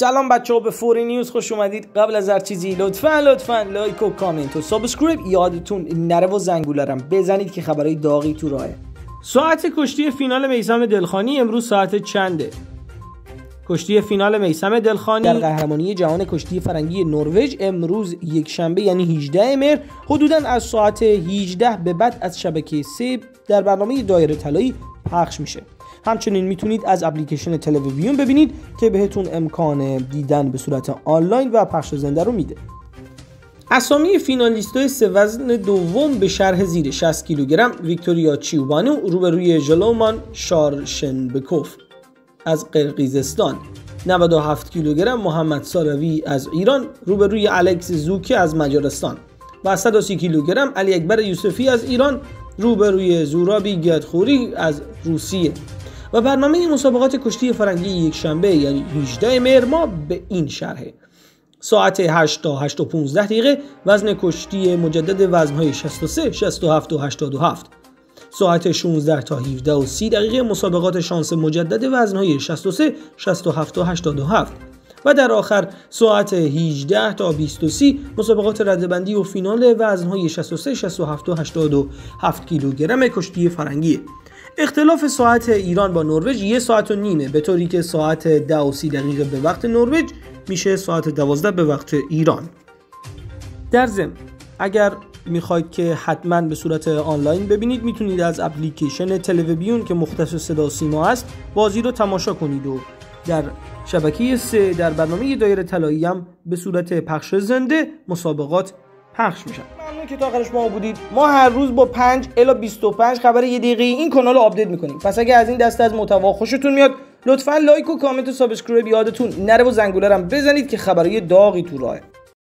سلام بچه ها به فوری نیوز خوش اومدید. قبل از هر چیزی لطفا لطفا like و کامنت و subscribe. یادتون نره و زنگولرم. بزنید که خبرهای داغی تو راهه. ساعت کشتی فینال میسم دلخانی امروز ساعت چنده؟ کشتی فینال میسم دلخانی در قهرمانی جهان کشتی فرنگی نروژ امروز یک شنبه یعنی 18 مهر حدودا از ساعت 18 به بعد از شبکه 3 در برنامه دایره طلایی پخش میشه. همچنین می‌تونید از اپلیکیشن تلویزیون ببینید که بهتون امکان دیدن به صورت آنلاین و پخش زنده رو میده. اسامی فینالیستای سه وزن دوم به شرح زیر 60 کیلوگرم ویکتوریا چیوبانو روبروی ژلومان شارشنبکوف از قرقیزستان. 97 کیلوگرم محمد ساروی از ایران روبروی الکس زوکه از مجارستان و 130 کیلوگرم علی اکبر یوسفی از ایران روبروی زورابی گدخوری از روسیه. و برنامه مسابقات کشتی فرنگی یک شنبه یعنی 18 مهر ما به این شرحه. ساعت 8 تا 8 و 15 دقیقه وزن کشتی مجدد وزنهای 63, 67 و 87 ساعت 16 تا 17 و 30 دقیقه مسابقات شانس مجدد وزنهای 63, 67 و 87 و در آخر ساعت 18 تا 20 و 30 مسابقات ردبندی و فینال وزنهای 63, 67 و 87 کیلوگرم کشتی فرنگی. اختلاف ساعت ایران با نروژ یه ساعت و نیمه به طوری که ساعت 10 و 30 دقیقه به وقت نروژ میشه ساعت 12 به وقت ایران. در ضمن اگر می‌خواید که حتما به صورت آنلاین ببینید می‌تونید از اپلیکیشن تلویزیون که مختص صدا سیما است بازی رو تماشا کنید و در شبکه سه در برنامه دایره طلایی هم به صورت پخش زنده مسابقات پخش میشن. ممنون که تا آخرش ما بودید. ما هر روز با 5 الی 25 خبر یه دقیقه این کانال رو آپدیت می‌کنیم. پس اگه از این دسته از محتوا خوشتون میاد لطفا like و کامنت و subscribe یادتون نره و زنگوله بزنید که خبرهای داغی تو راهه.